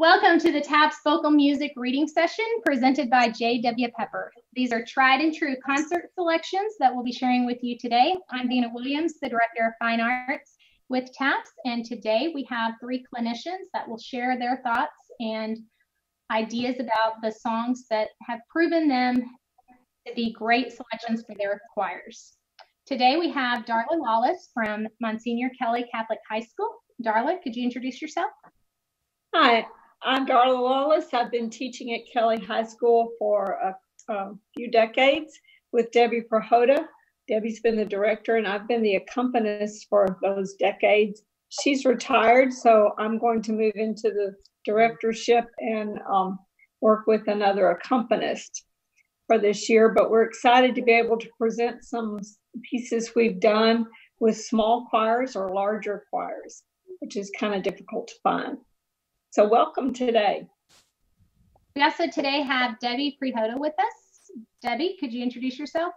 Welcome to the TAPPS Vocal Music Reading Session presented by J.W. Pepper. These are tried and true concert selections that we'll be sharing with you today. I'm Dina Williams, the Director of Fine Arts with TAPPS, and today we have three clinicians that will share their thoughts and ideas about the songs that have proven them to be great selections for their choirs. Today we have Darla Lawless from Monsignor Kelly Catholic High School. Darla, could you introduce yourself? Hi, I'm Darla Lawless. I've been teaching at Kelly High School for a, a few decades with Debbie Prihoda. Debbie's been the director, and I've been the accompanist for those decades. She's retired, so I'm going to move into the directorship and um, work with another accompanist for this year. But we're excited to be able to present some pieces we've done with small choirs or larger choirs, which is kind of difficult to find. So welcome today. We also today have Debbie Prihoda with us. Debbie, could you introduce yourself?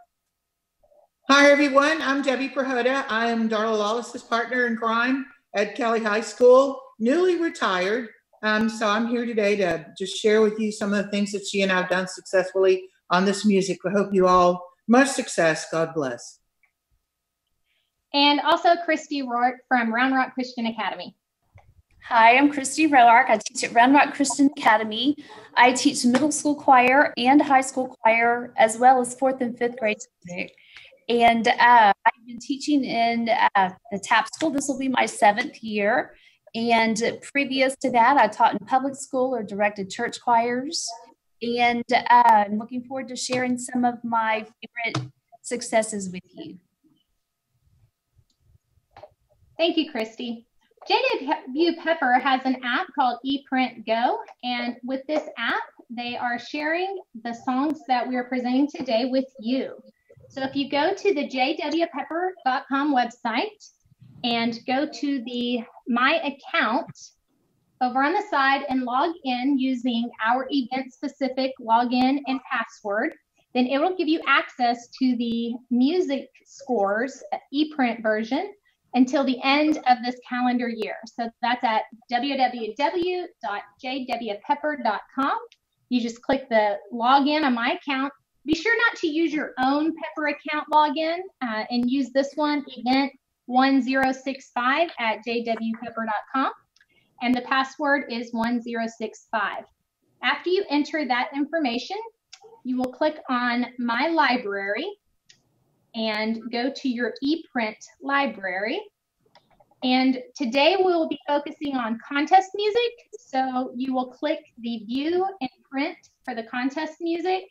Hi, everyone. I'm Debbie Prihoda. I am Darla Lawless's partner in crime at Kelly High School, newly retired. Um, so I'm here today to just share with you some of the things that she and I have done successfully on this music. I hope you all much success. God bless. And also Christy Rourke from Round Rock Christian Academy. Hi, I'm Christy Roark. I teach at Round Rock Christian Academy. I teach middle school choir and high school choir, as well as fourth and fifth grade music. And uh, I've been teaching in uh, the TAP school. This will be my seventh year. And previous to that, I taught in public school or directed church choirs. And uh, I'm looking forward to sharing some of my favorite successes with you. Thank you, Christy. JW Pepper has an app called ePrint Go, and with this app, they are sharing the songs that we are presenting today with you. So if you go to the jwpepper.com website and go to the My Account over on the side and log in using our event specific login and password, then it will give you access to the music scores ePrint version until the end of this calendar year. So that's at www.jwpepper.com. You just click the login on my account. Be sure not to use your own Pepper account login uh, and use this one, event 1065 at jwpepper.com. And the password is 1065. After you enter that information, you will click on My Library and go to your ePrint library. And today we will be focusing on contest music. So you will click the view and print for the contest music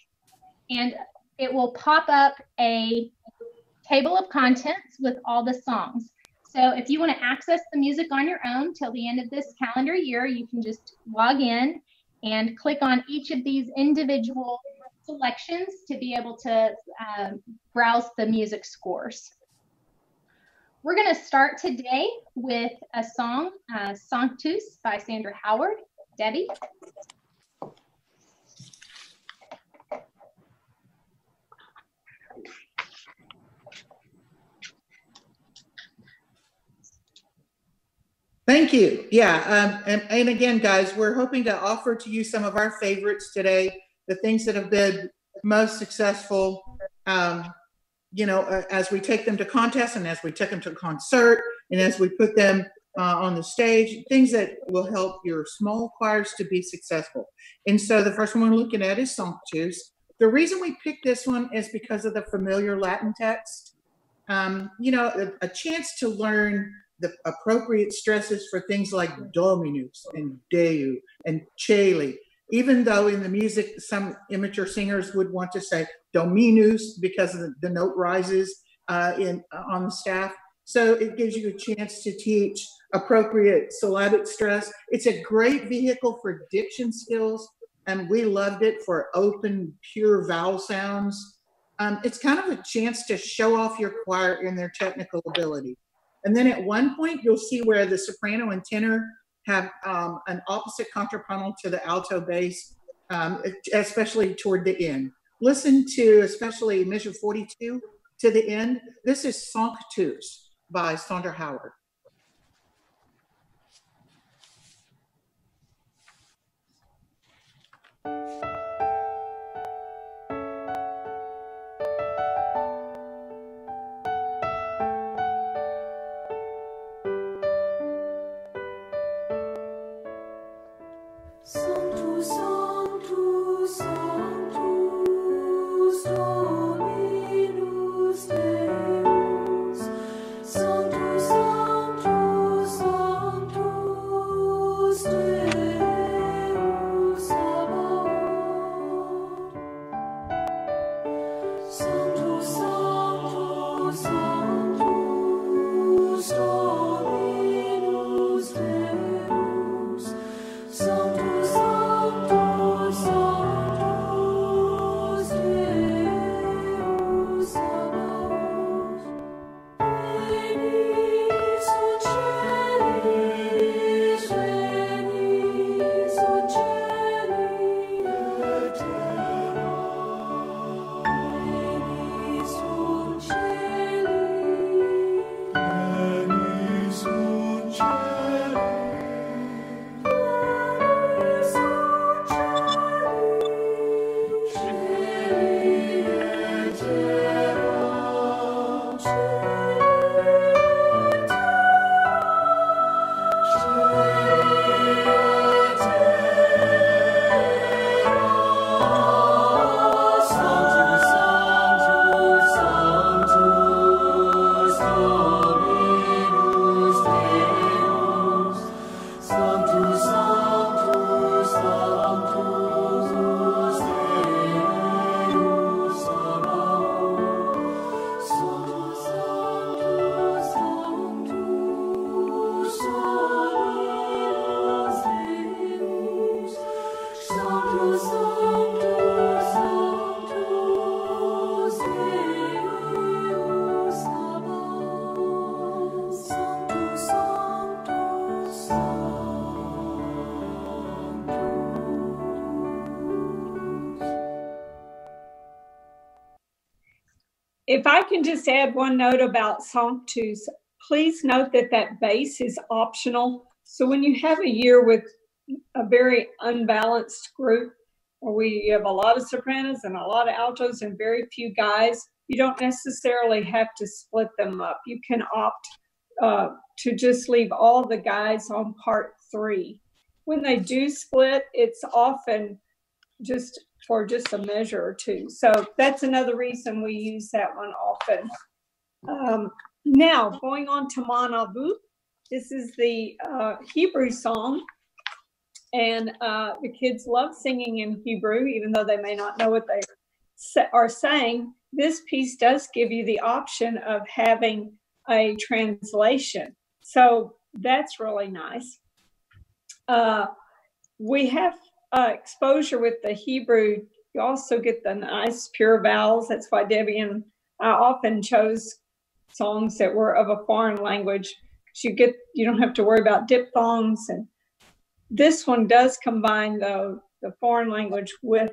and it will pop up a table of contents with all the songs. So if you want to access the music on your own till the end of this calendar year, you can just log in and click on each of these individual selections to be able to um, browse the music scores. We're going to start today with a song, uh, Sanctus by Sandra Howard. Debbie? Thank you. Yeah. Um, and, and again, guys, we're hoping to offer to you some of our favorites today the things that have been most successful, um, you know, uh, as we take them to contests and as we take them to concert and as we put them uh, on the stage, things that will help your small choirs to be successful. And so the first one we're looking at is Sanctus. The reason we picked this one is because of the familiar Latin text. Um, you know, a, a chance to learn the appropriate stresses for things like Dominus and Deu and Caeli even though in the music some immature singers would want to say dominus because the, the note rises uh, in uh, on the staff. So it gives you a chance to teach appropriate syllabic stress. It's a great vehicle for diction skills and we loved it for open pure vowel sounds. Um, it's kind of a chance to show off your choir in their technical ability. And then at one point you'll see where the soprano and tenor have um, an opposite contrapuntal to the alto bass, um, especially toward the end. Listen to especially measure 42 to the end. This is Sanctus by Sandra Howard. If I can just add one note about Sanctus, please note that that bass is optional. So when you have a year with a very unbalanced group, where we have a lot of sopranos and a lot of altos and very few guys, you don't necessarily have to split them up. You can opt uh, to just leave all the guys on part three. When they do split, it's often just for just a measure or two. So that's another reason we use that one often. Um, now, going on to Ma Navu, this is the uh, Hebrew song. And uh, the kids love singing in Hebrew, even though they may not know what they are saying. This piece does give you the option of having a translation. So that's really nice. Uh, we have uh, exposure with the Hebrew, you also get the nice pure vowels. That's why Debbie and I often chose songs that were of a foreign language. You get you don't have to worry about diphthongs, and this one does combine the the foreign language with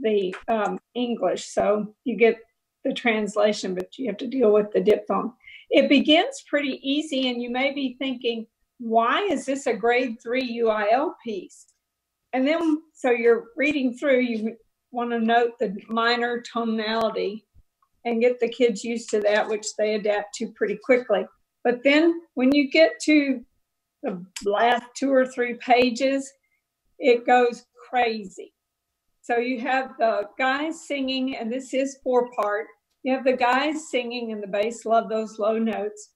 the um, English, so you get the translation, but you have to deal with the diphthong. It begins pretty easy, and you may be thinking, why is this a grade three UIL piece? And then, so you're reading through, you want to note the minor tonality and get the kids used to that, which they adapt to pretty quickly. But then when you get to the last two or three pages, it goes crazy. So you have the guys singing, and this is four part. You have the guys singing, and the bass love those low notes.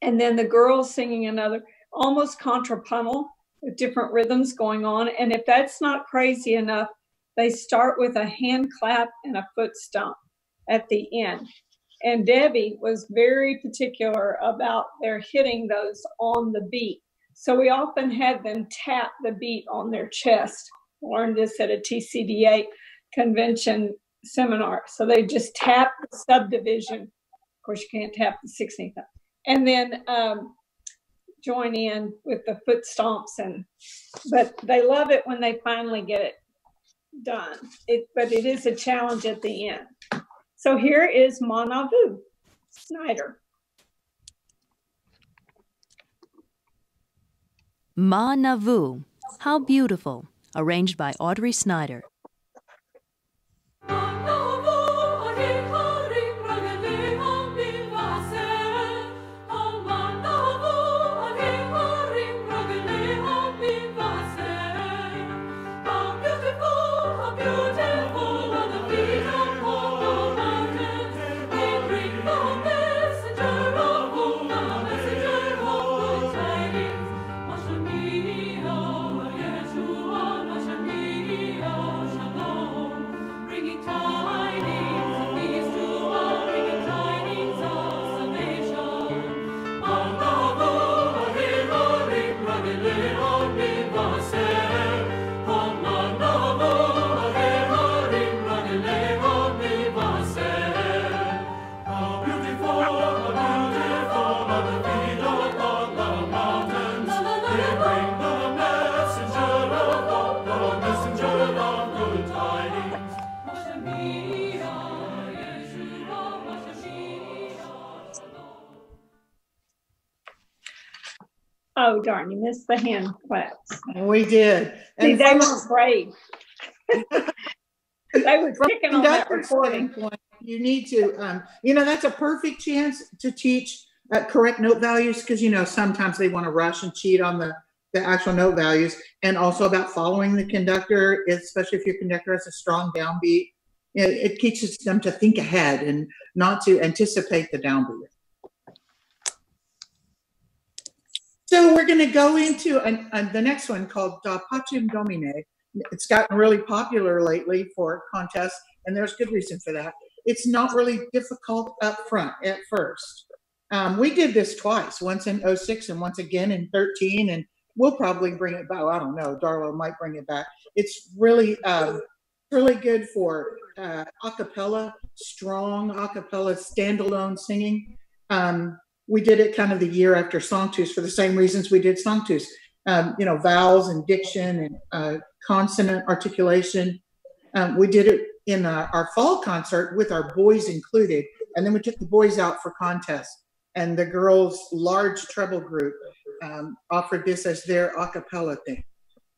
And then the girls singing another almost contrapuntal different rhythms going on. And if that's not crazy enough, they start with a hand clap and a foot stomp at the end. And Debbie was very particular about their hitting those on the beat. So we often had them tap the beat on their chest. Learned this at a TCDA convention seminar. So they just tap the subdivision. Of course, you can't tap the 16th. And then um, join in with the foot stomps and but they love it when they finally get it done it but it is a challenge at the end so here is Ma Navu Snyder Ma Navu, how beautiful. arranged by Audrey Snyder. Darn, you missed the hand claps. We did. See, And they were brave. They were from picking on that recording. standpoint, you need to, um, you know, that's a perfect chance to teach uh, correct note values because, you know, sometimes they want to rush and cheat on the, the actual note values and also about following the conductor, especially if your conductor has a strong downbeat. It, it teaches them to think ahead and not to anticipate the downbeat. So we're going to go into an, an- the next one called Da Pacem Domine. It's gotten really popular lately for contests, and there's good reason for that. It's not really difficult up front at first. Um, we did this twice, once in 06 and once again in 13, and we'll probably bring it back. I don't know. Darla might bring it back. It's really, um, really good for uh, a cappella, strong a cappella, standalone singing. Um, we did it kind of the year after Sanctus for the same reasons we did Sanctus. Um, you know, vowels and diction and uh, consonant articulation. Um, we did it in uh, our fall concert with our boys included, and then we took the boys out for contests. And the girls' large treble group um, offered this as their a cappella thing.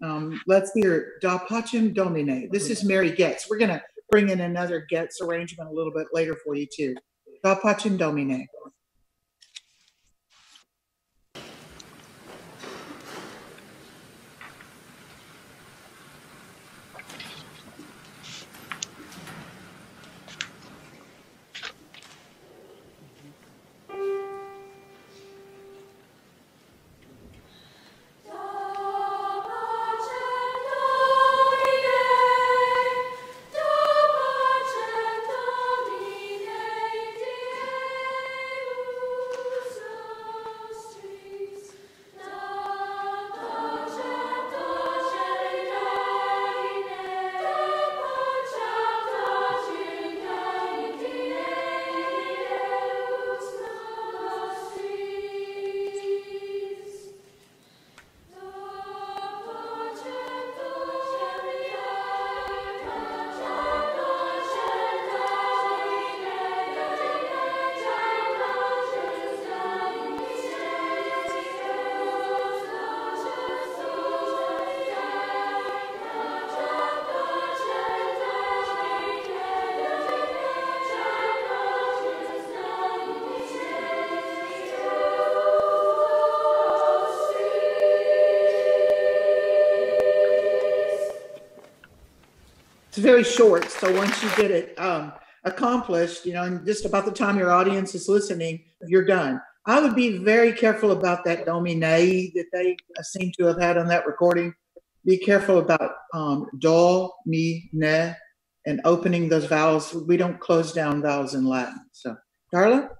Um, let's hear Da Pacem Domine. This is Mary Getz. We're going to bring in another Getz arrangement a little bit later for you, too. Da Pacem Domine. Very short, so once you get it um, accomplished, you know, and just about the time your audience is listening, you're done. I would be very careful about that domine that they seem to have had on that recording. Be careful about um, do, mi, ne, and opening those vowels. We don't close down vowels in Latin. So, Darla?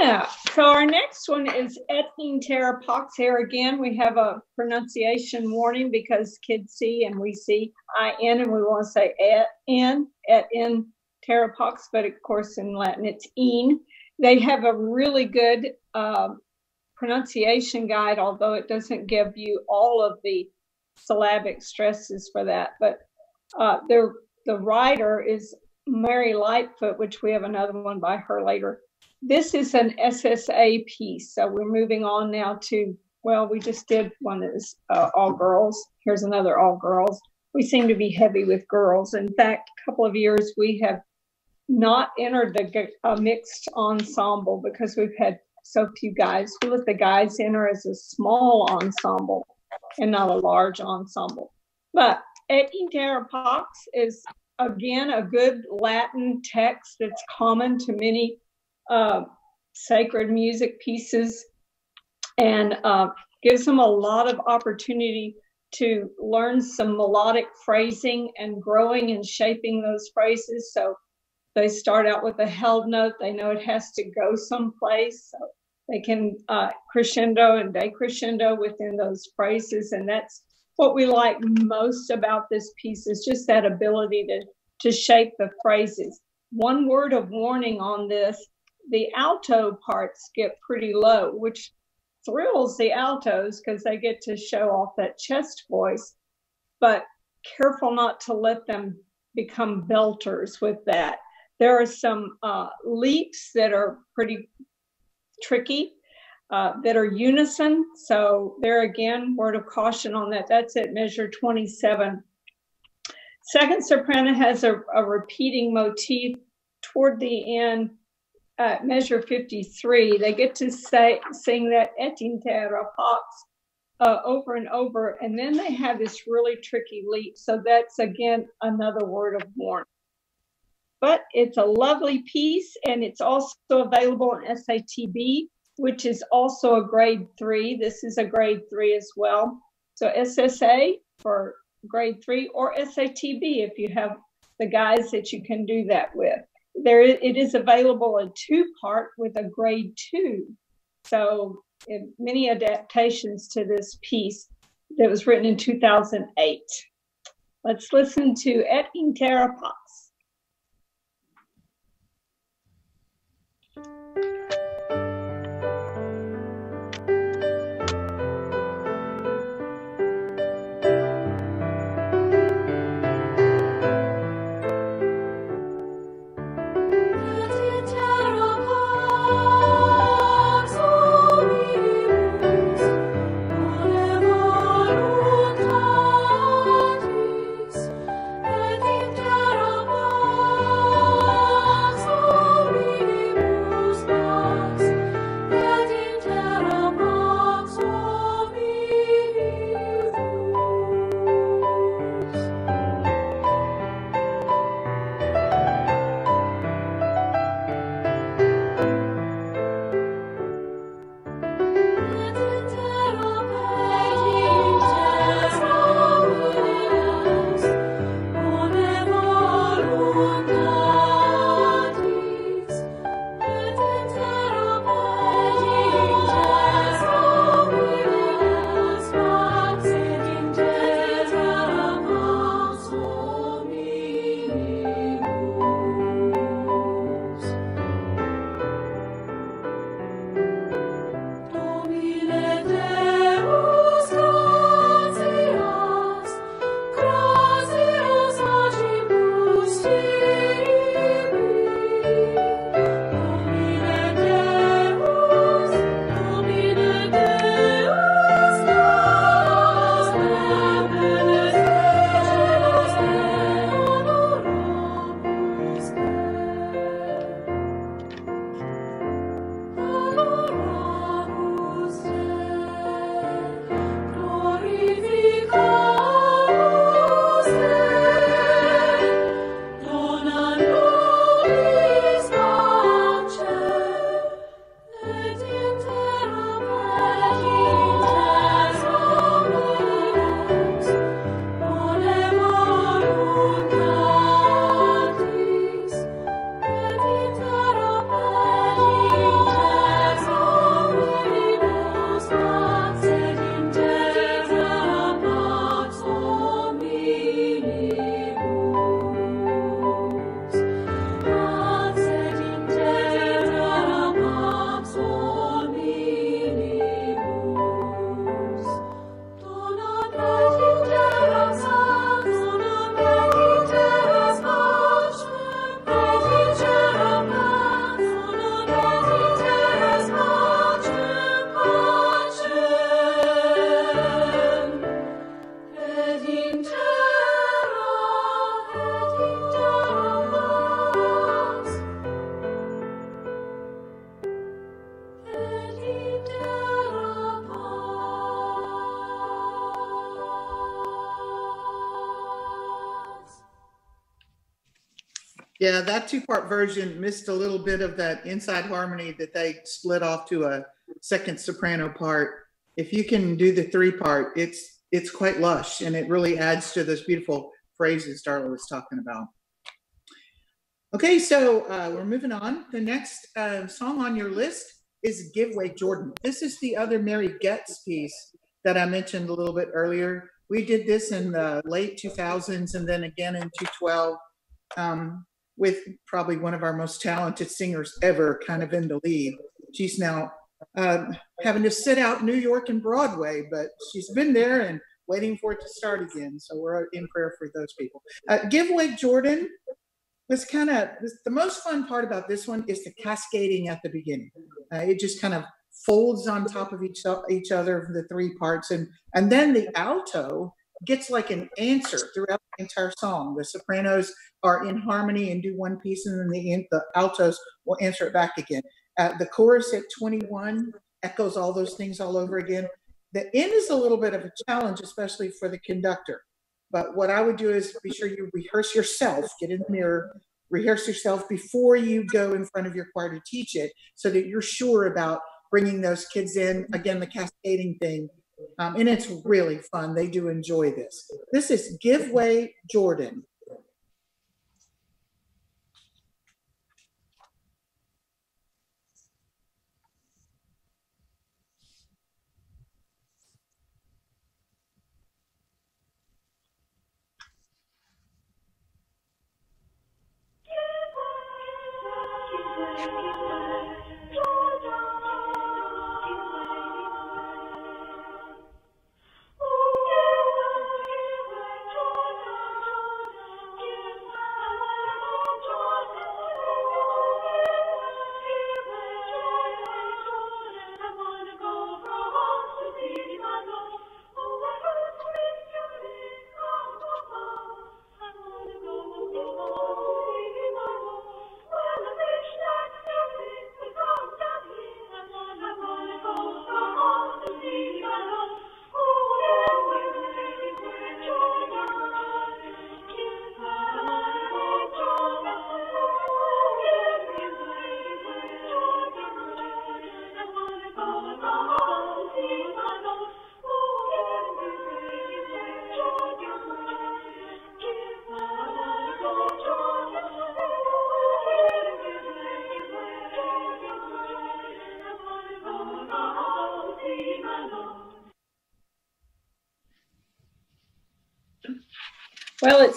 Yeah, so our next one is et in terra pax. Here again, we have a pronunciation warning because kids see and we see in and we want to say et in, et in terra pax, but of course in Latin it's in. They have a really good um, pronunciation guide, although it doesn't give you all of the syllabic stresses for that. But uh, the writer is Mary Lightfoot, which we have another one by her later. This is an SSA piece, so we're moving on now to well, we just did one that's uh, all girls. Here's another all girls. We seem to be heavy with girls. In fact, a couple of years we have not entered the uh, mixed ensemble because we've had so few guys. We let the guys enter as a small ensemble and not a large ensemble. But Et in terra is again a good Latin text that's common to many uh, sacred music pieces and uh, gives them a lot of opportunity to learn some melodic phrasing and growing and shaping those phrases. So they start out with a held note. They know it has to go someplace. So they can uh, crescendo and decrescendo within those phrases. And that's what we like most about this piece is just that ability to, to shape the phrases. One word of warning on this, the alto parts get pretty low, which thrills the altos because they get to show off that chest voice, but careful not to let them become belters with that. There are some uh, leaps that are pretty tricky uh, that are unison. So there again, word of caution on that. That's at measure 27. Second soprano has a, a repeating motif toward the end uh, measure 53, they get to say sing that Et in terra pax uh, over and over, and then they have this really tricky leap. So that's again another word of warning. But it's a lovely piece, and it's also available in SATB, which is also a grade three. This is a grade three as well. So SSA for grade three, or SATB if you have the guys that you can do that with there it is available in two part with a grade two. So many adaptations to this piece that was written in 2008. Let's listen to Et in terra Pax. Yeah, that two-part version missed a little bit of that inside harmony that they split off to a second soprano part. If you can do the three part, it's it's quite lush and it really adds to those beautiful phrases Darla was talking about. Okay, so uh, we're moving on. The next uh, song on your list is Give Way Jordan. This is the other Mary Getz piece that I mentioned a little bit earlier. We did this in the late 2000s and then again in 2012 um, with probably one of our most talented singers ever kind of in the lead. She's now um, having to sit out New York and Broadway, but she's been there and waiting for it to start again. So we're in prayer for those people. Uh, Give Way Jordan was kind of the most fun part about this one is the cascading at the beginning. Uh, it just kind of folds on top of each each other the three parts, and and then the alto gets like an answer throughout the entire song. The sopranos are in harmony and do one piece, and then the the altos will answer it back again. Uh, the chorus at 21 echoes all those things all over again. The end is a little bit of a challenge, especially for the conductor. But what I would do is be sure you rehearse yourself, get in the mirror, rehearse yourself before you go in front of your choir to teach it so that you're sure about bringing those kids in. Again, the cascading thing. Um, and it's really fun. They do enjoy this. This is Give Way Jordan.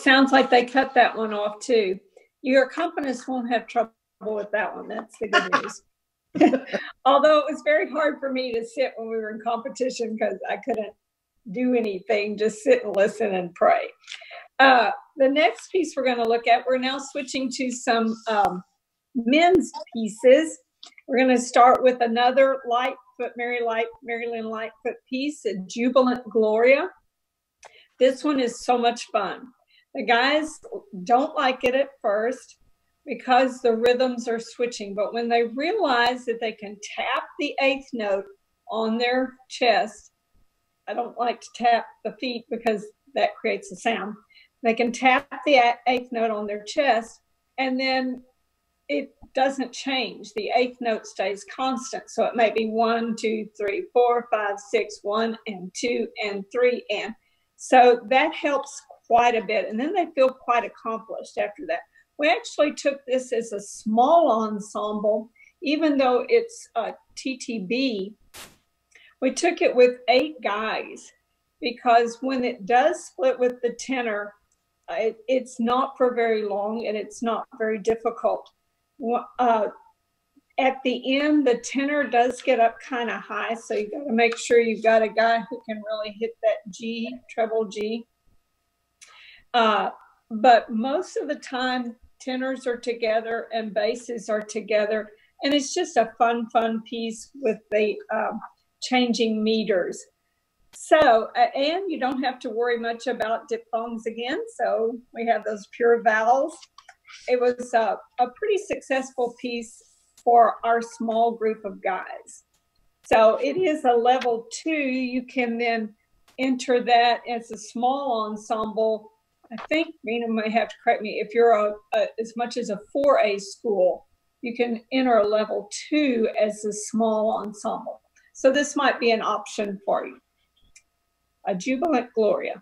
Sounds like they cut that one off too. Your accompanist won't have trouble with that one. That's the good news. Although it was very hard for me to sit when we were in competition because I couldn't do anything, just sit and listen and pray. Uh, the next piece we're going to look at, we're now switching to some um, men's pieces. We're going to start with another Lightfoot, Mary Light, Mary Lynn Lightfoot piece, a Jubilant Gloria. This one is so much fun. The guys don't like it at first because the rhythms are switching, but when they realize that they can tap the eighth note on their chest, I don't like to tap the feet because that creates a sound. They can tap the eighth note on their chest and then it doesn't change. The eighth note stays constant. So it may be one, two, three, four, five, six, one, and two, and three, and so that helps quite a bit. And then they feel quite accomplished after that. We actually took this as a small ensemble, even though it's a TTB. We took it with eight guys because when it does split with the tenor, it, it's not for very long and it's not very difficult. Uh, at the end, the tenor does get up kind of high, so you got to make sure you've got a guy who can really hit that G, treble G. Uh, but most of the time, tenors are together and basses are together, and it's just a fun, fun piece with the um, changing meters. So, uh, and you don't have to worry much about diphthongs again. So we have those pure vowels. It was uh, a pretty successful piece for our small group of guys. So it is a level two. You can then enter that as a small ensemble I think Rena may have to correct me. If you're a, a as much as a 4A school, you can enter a level two as a small ensemble. So this might be an option for you. A jubilant Gloria.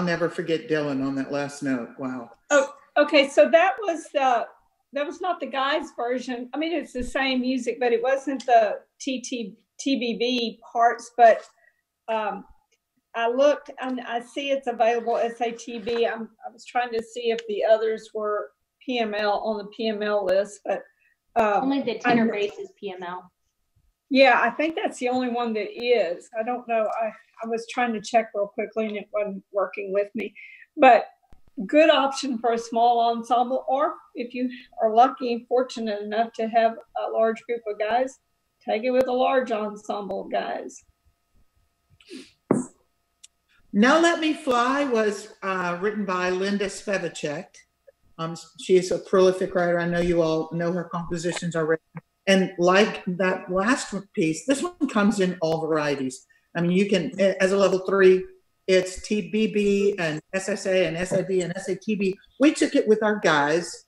I'll never forget Dylan on that last note. Wow. Oh, okay. So that was the that was not the guys version. I mean, it's the same music, but it wasn't the TT TBB parts. But um, I looked and I see it's available SATB. I'm, I was trying to see if the others were PML on the PML list, but um, only the tenor bass is PML. Yeah, I think that's the only one that is. I don't know. I, I was trying to check real quickly and it wasn't working with me. But good option for a small ensemble, or if you are lucky and fortunate enough to have a large group of guys, take it with a large ensemble guys. Now Let Me Fly was uh, written by Linda Spevacek. Um, she is a prolific writer. I know you all know her compositions already. And like that last piece, this one comes in all varieties. I mean, you can, as a level three, it's TBB and SSA and SIB and SATB. We took it with our guys.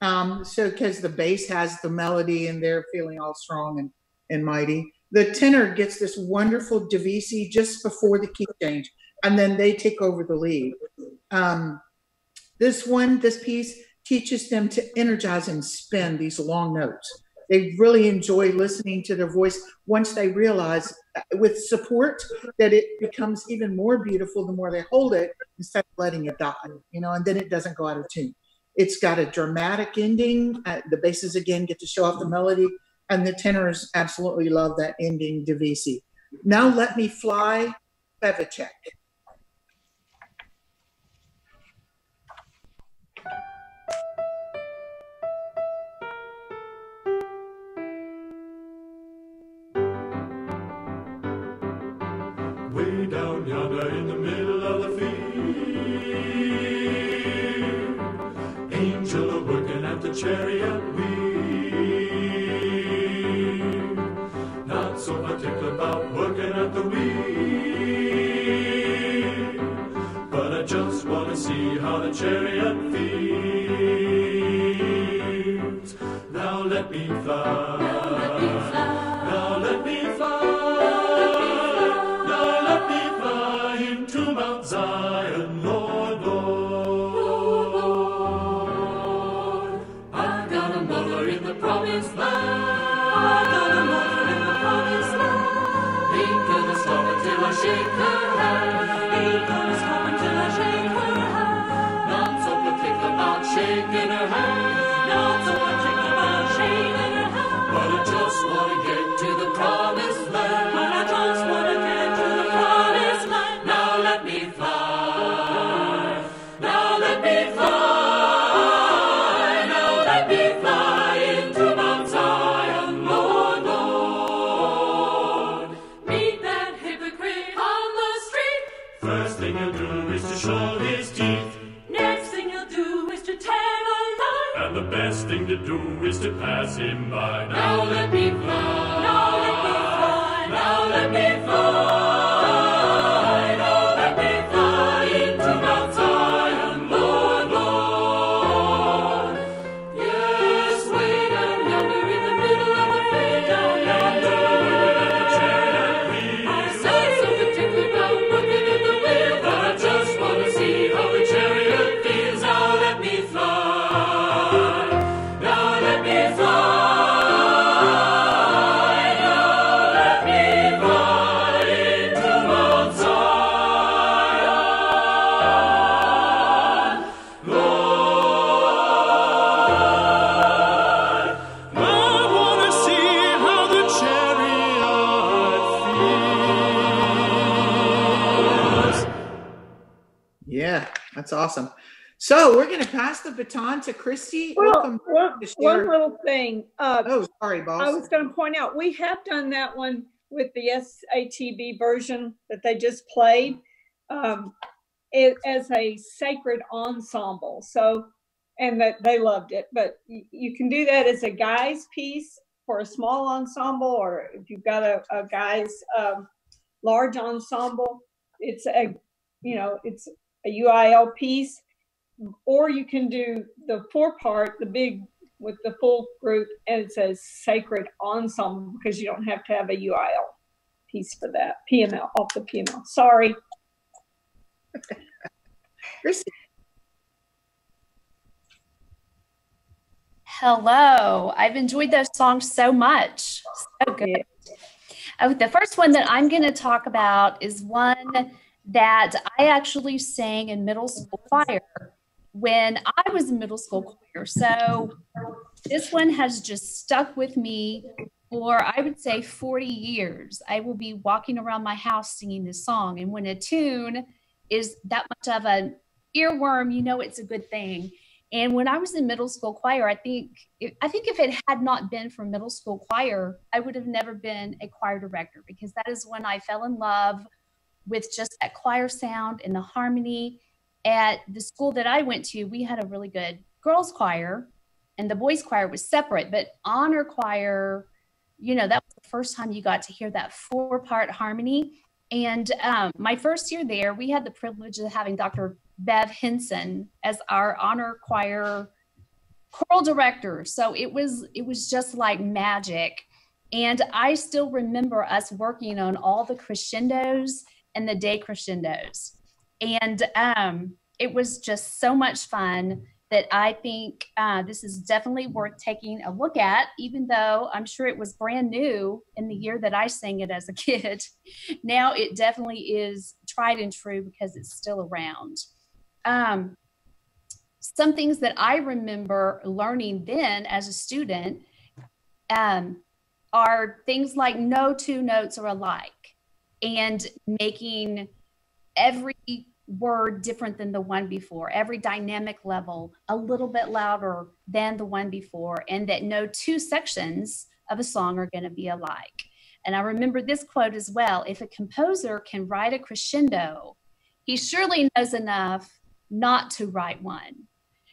Um, so, because the bass has the melody and they're feeling all strong and, and mighty. The tenor gets this wonderful divisi just before the key change, and then they take over the lead. Um, this one, this piece teaches them to energize and spin these long notes they really enjoy listening to their voice once they realize uh, with support that it becomes even more beautiful the more they hold it instead of letting it die you know and then it doesn't go out of tune it's got a dramatic ending uh, the basses again get to show off the melody and the tenors absolutely love that ending divisi now let me fly Spevacek. the chariot feet. Now let me fly. Shaking her hand. Not so particular about shaking her hand. But I just wanna get to the promised land. But I just wanna get to the promised land. Now let me fly. Now let me fly. Now let me fly So we're going to pass the baton to Christy. Well, Welcome one, to one little thing. Uh, Oh, sorry, boss. I was going to point out, we have done that one with the SATB version that they just played um, it, as a sacred ensemble. So, and that they loved it. But you, you can do that as a guy's piece for a small ensemble, or if you've got a, a guy's um, large ensemble, it's a, you know, it's a UIL piece. Or you can do the four part, the big with the full group and it says sacred ensemble because you don't have to have a UIL piece for that. PML off the PML. Sorry. Christy. Hello. I've enjoyed those songs so much. So good. Oh, the first one that I'm going to talk about is one that I actually sang in middle school choir when I was in middle school choir. So this one has just stuck with me for, I would say, 40 years. I will be walking around my house singing this song. And when a tune is that much of an earworm, you know it's a good thing. And when I was in middle school choir, I think I think if it had not been for middle school choir, I would have never been a choir director because that is when I fell in love with just that choir sound and the harmony. At the school that I went to, we had a really good girls choir and the boys choir was separate, but honor choir, you know, that was the first time you got to hear that four part harmony. And um, my first year there, we had the privilege of having Dr. Bev Henson as our honor choir choral director. So it was it was just like magic. And I still remember us working on all the crescendos and the decrescendos. And um, it was just so much fun that I think uh, this is definitely worth taking a look at, even though I'm sure it was brand new in the year that I sang it as a kid. now it definitely is tried and true because it's still around. Um, some things that I remember learning then as a student um, are things like no two notes are alike and making every word different than the one before, every dynamic level a little bit louder than the one before, and that no two sections of a song are going to be alike. And I remember this quote as well if a composer can write a crescendo, he surely knows enough not to write one.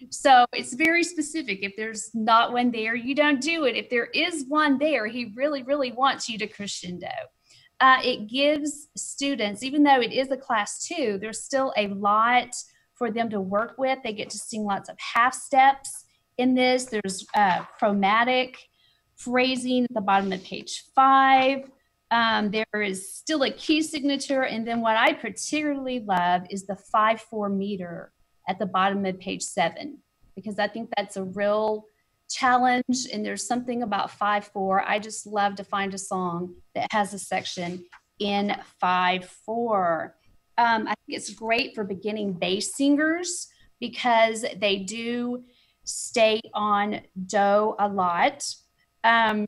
So it's very specific. If there's not one there, you don't do it. If there is one there, he really, really wants you to crescendo. Uh, it gives students, even though it is a class two, there's still a lot for them to work with. They get to sing lots of half steps in this. There's uh, chromatic phrasing at the bottom of page five. Um, there is still a key signature. And then what I particularly love is the 5 4 meter at the bottom of page seven, because I think that's a real challenge. And there's something about 5 4. I just love to find a song that has a section in 5 4. Um, I think it's great for beginning bass singers because they do stay on do a lot. Um,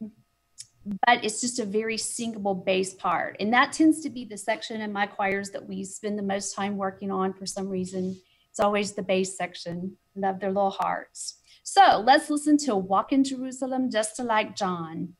but it's just a very singable bass part. And that tends to be the section in my choirs that we spend the most time working on for some reason. It's always the bass section. Love their little hearts. So let's listen to Walk in Jerusalem Just Like John.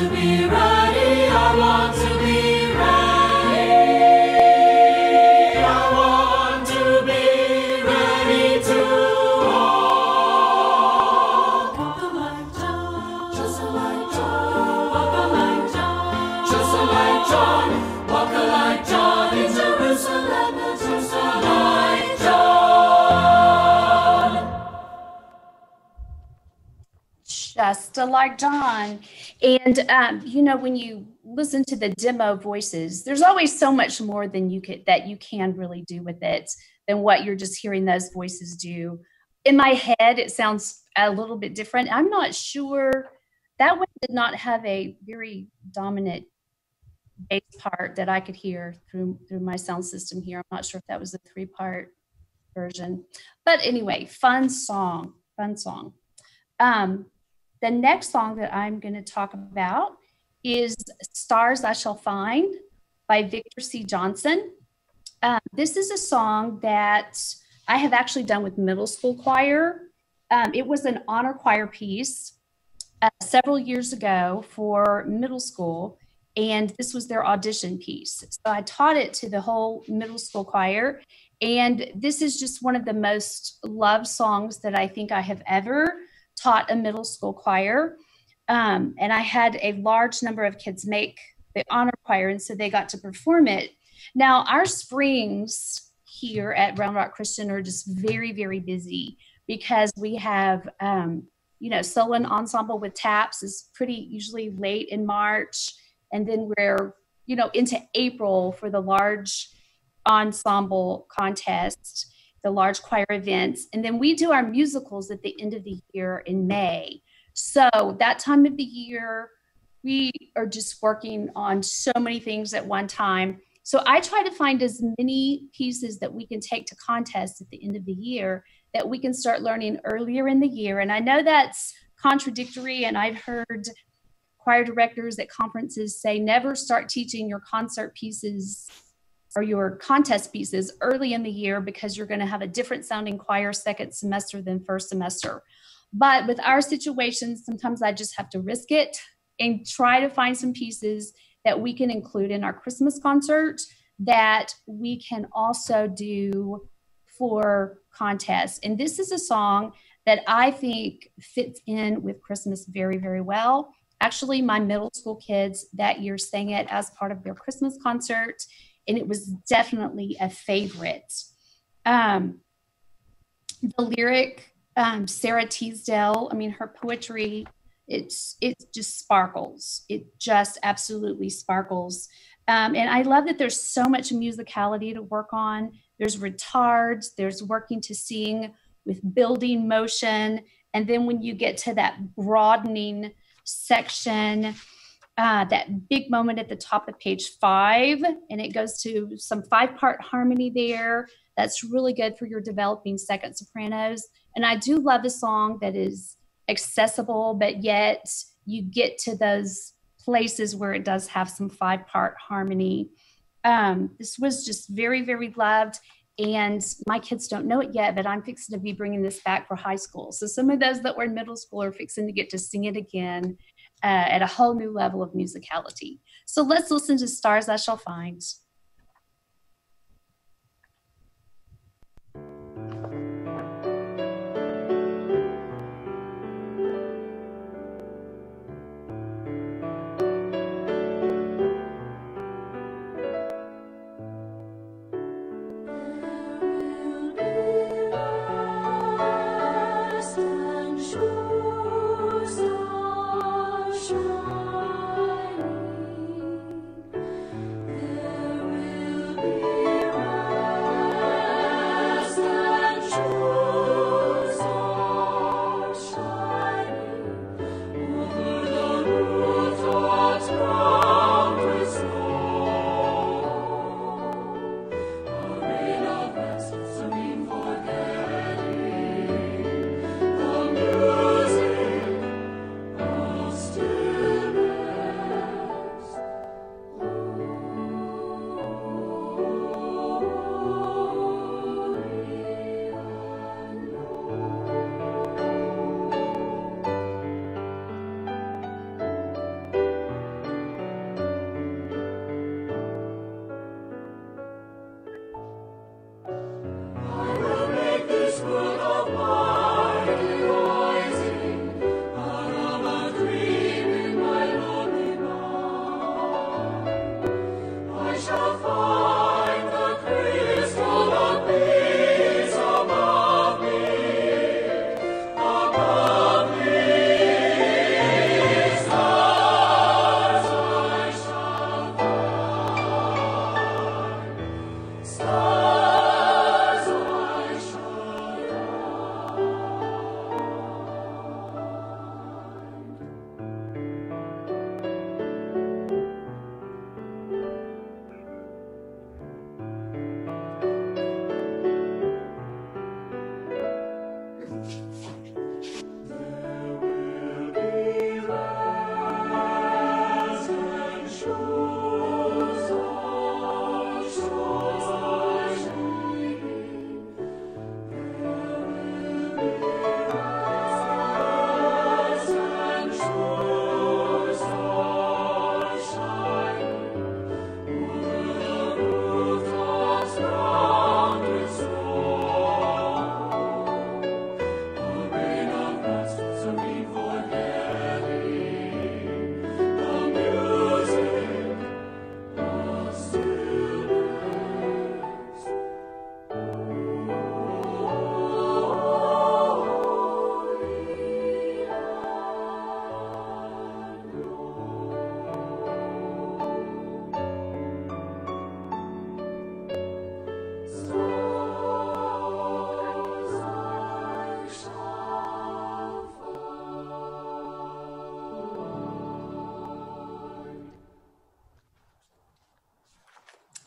To be ready. I want to just like John. And um, you know, when you listen to the demo voices, there's always so much more than you could that you can really do with it than what you're just hearing those voices do. In my head, it sounds a little bit different. I'm not sure that one did not have a very dominant bass part that I could hear through through my sound system here. I'm not sure if that was a three part version, but anyway, fun song, fun song. Um, the next song that I'm going to talk about is Stars I Shall Find by Victor C. Johnson. Um, this is a song that I have actually done with middle school choir. Um, it was an honor choir piece uh, several years ago for middle school, and this was their audition piece. So I taught it to the whole middle school choir, and this is just one of the most loved songs that I think I have ever taught a middle school choir. Um, and I had a large number of kids make the honor choir, and so they got to perform it. Now, our springs here at Round Rock Christian are just very, very busy because we have, um, you know, solo ensemble with TAPPS is pretty usually late in March. And then we're, you know, into April for the large ensemble contest, the large choir events. And then we do our musicals at the end of the year in May. So that time of the year, we are just working on so many things at one time. So I try to find as many pieces that we can take to contests at the end of the year that we can start learning earlier in the year. And I know that's contradictory, and I've heard choir directors at conferences say never start teaching your concert pieces or your contest pieces early in the year because you're going to have a different sounding choir second semester than first semester. But with our situations, sometimes I just have to risk it and try to find some pieces that we can include in our Christmas concert that we can also do for contests. And this is a song that I think fits in with Christmas very, very well. Actually, my middle school kids that year sang it as part of their Christmas concert, and it was definitely a favorite. Um, the lyric, um, Sara Teasdale, I mean, her poetry, it's it just sparkles. It just absolutely sparkles. Um, and I love that there's so much musicality to work on. There's ritards, there's working to sing with building motion. And then when you get to that broadening section, uh, that big moment at the top of page five, and it goes to some five part harmony there. That's really good for your developing second sopranos. And I do love a song that is accessible, but yet you get to those places where it does have some five part harmony. Um, this was just very, very loved. And my kids don't know it yet, but I'm fixing to be bringing this back for high school. So some of those that were in middle school are fixing to get to sing it again uh, at a whole new level of musicality. So let's listen to Stars I Shall Find.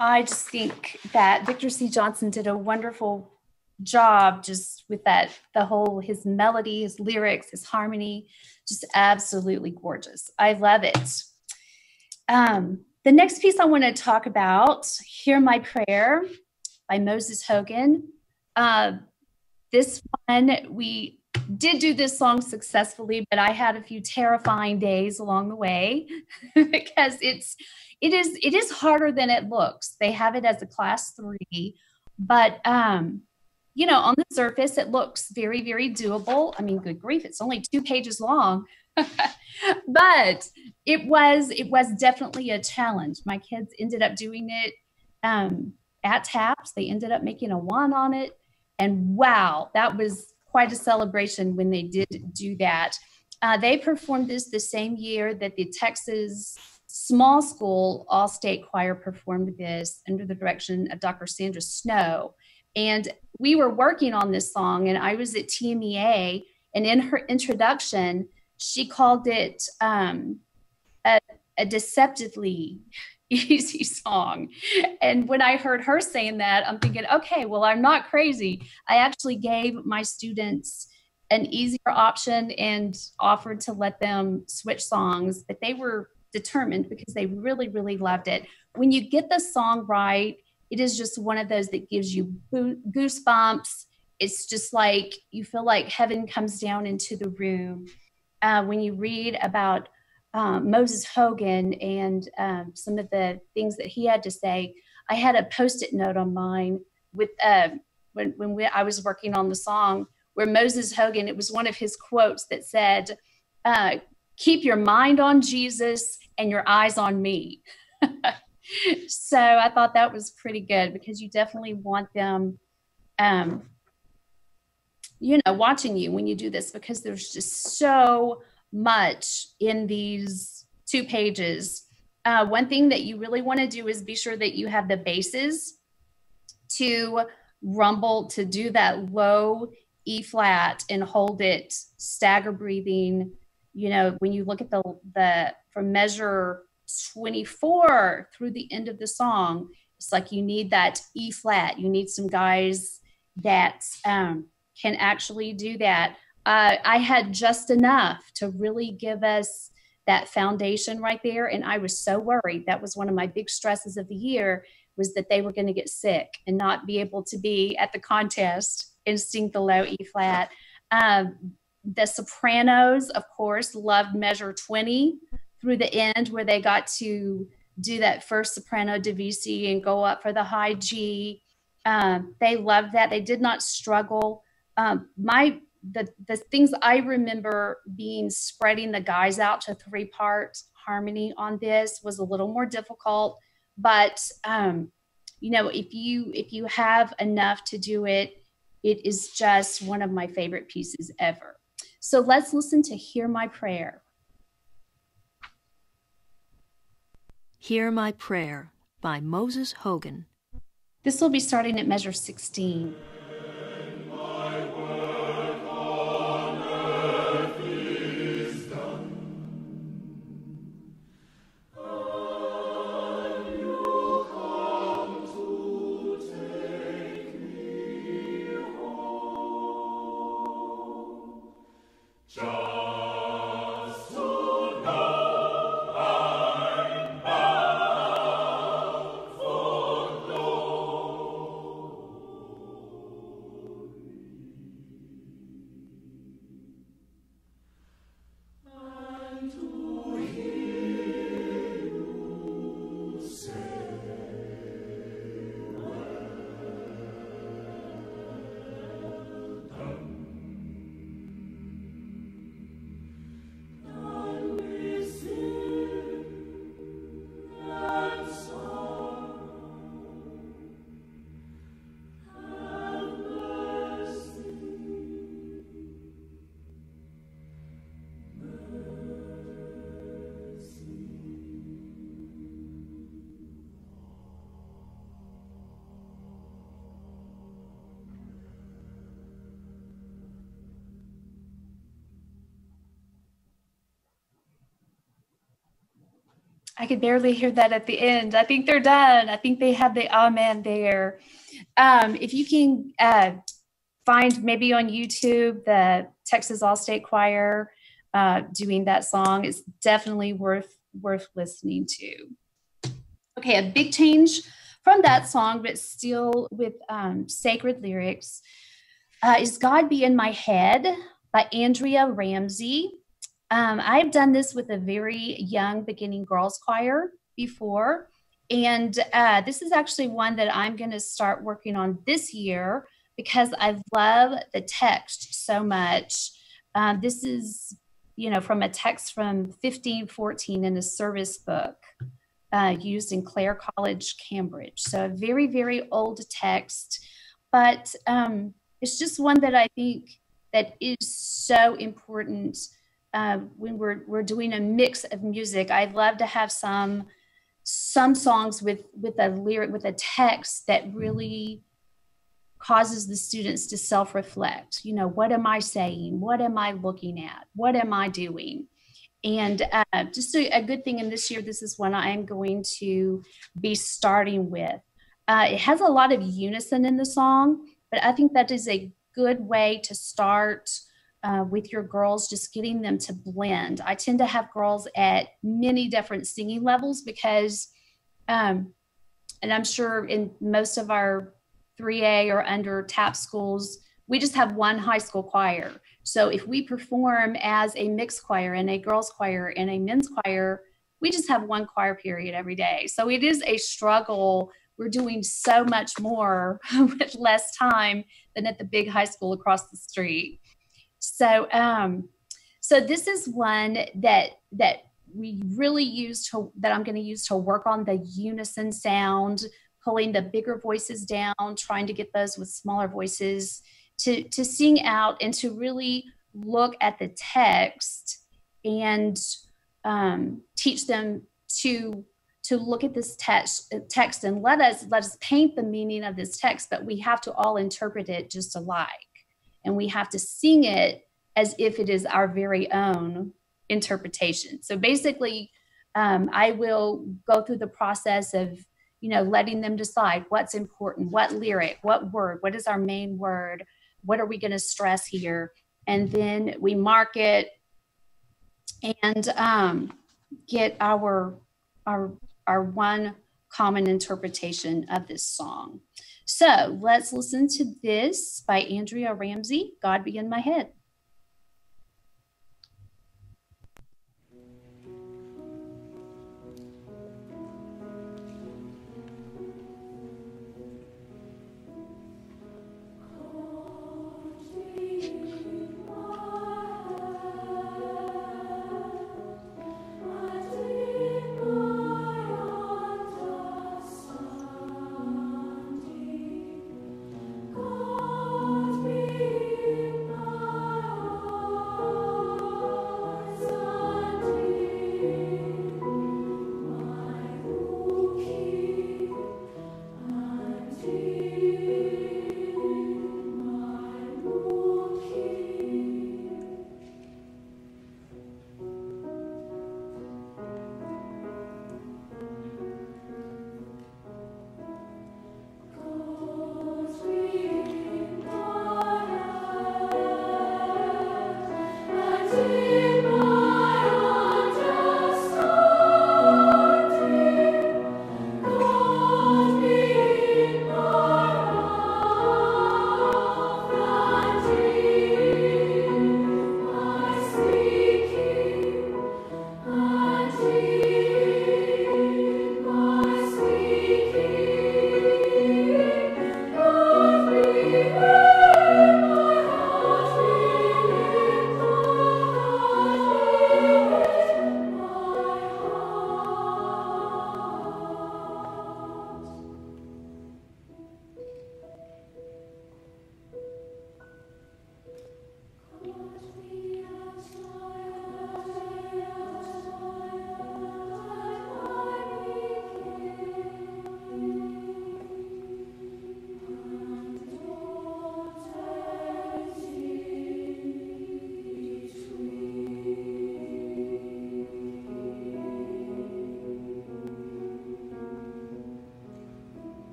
I just think that Victor C. Johnson did a wonderful job just with that, the whole, his melody, his lyrics, his harmony, just absolutely gorgeous. I love it. Um, the next piece I want to talk about, Hear My Prayer by Moses Hogan. Uh, this one, we did do this song successfully, but I had a few terrifying days along the way because it's it is it is harder than it looks. They have it as a class three, but um, you know, on the surface, it looks very, very doable. I mean, good grief, it's only two pages long. but it was it was definitely a challenge. My kids ended up doing it um, at TAPPS. They ended up making a one on it, and wow, that was quite a celebration when they did do that. Uh, they performed this the same year that the Texas small school all state choir performed this under the direction of Dr. Sandra Snow. And we were working on this song, and I was at TMEA. And in her introduction, she called it um, a, a deceptively easy song. And when I heard her saying that, I'm thinking, okay, well, I'm not crazy. I actually gave my students an easier option and offered to let them switch songs, but they were determined because they really, really loved it. When you get the song right, it is just one of those that gives you goosebumps. It's just like you feel like heaven comes down into the room. Uh, when you read about um, Moses Hogan and um, some of the things that he had to say, I had a post-it note on mine with uh, when when we, I was working on the song where Moses Hogan. It was one of his quotes that said, uh, "Keep your mind on Jesus and your eyes on me." so I thought that was pretty good because you definitely want them, um, you know, watching you when you do this because there's just so much in these two pages. Uh, one thing that you really want to do is be sure that you have the basses to rumble, to do that low E flat and hold it stagger breathing. You know, when you look at the, the from measure 24 through the end of the song, it's like you need that E flat. You need some guys that um, can actually do that uh, I had just enough to really give us that foundation right there. And I was so worried. That was one of my big stresses of the year was that they were going to get sick and not be able to be at the contest and sing the low E flat. Um, the sopranos, of course, loved measure 20 through the end where they got to do that first soprano divisi and go up for the high G. Um, they loved that. They did not struggle. Um, my the the things I remember being spreading the guys out to three part harmony on this was a little more difficult, but um, you know if you if you have enough to do it, it is just one of my favorite pieces ever. So let's listen to "Hear My Prayer." Hear My Prayer by Moses Hogan. This will be starting at measure 16. Could barely hear that at the end. I think they're done. I think they have the amen there. Um, if you can uh, find maybe on YouTube the Texas All State Choir uh, doing that song, it's definitely worth worth listening to. Okay, a big change from that song, but still with um, sacred lyrics, uh, is God Be in My Head by Andrea Ramsey. Um, I've done this with a very young beginning girls choir before. And uh, this is actually one that I'm going to start working on this year because I love the text so much. Um, this is, you know, from a text from 1514 in a service book uh, used in Clare College, Cambridge. So a very, very old text, but um, it's just one that I think that is so important uh, when we're we're doing a mix of music. I'd love to have some some songs with with a lyric with a text that really causes the students to self-reflect. You know what am i saying? What am i looking at? What am i doing? And uh, just a, a, good thing in this year this is one i am going to be starting with. Uh, it has a lot of unison in the song but i think that is a good way to start uh, with your girls, just getting them to blend. I tend to have girls at many different singing levels because, um, and I'm sure in most of our 3A or under TAP schools, we just have one high school choir. So if we perform as a mixed choir and a girls choir and a men's choir, we just have one choir period every day. So it is a struggle. We're doing so much more with less time than at the big high school across the street. So, um, so this is one that that we really use to that I'm going to use to work on the unison sound, pulling the bigger voices down, trying to get those with smaller voices to to sing out and to really look at the text and um, teach them to to look at this text text and let us let us paint the meaning of this text but we have to all interpret it just alike and we have to sing it as if it is our very own interpretation. So basically, um, I will go through the process of, you know, letting them decide what's important, what lyric, what word, what is our main word, what are we going to stress here, and then we mark it and um, get our our our one common interpretation of this song. So let's listen to this by Andrea Ramsey, God Be in My Head.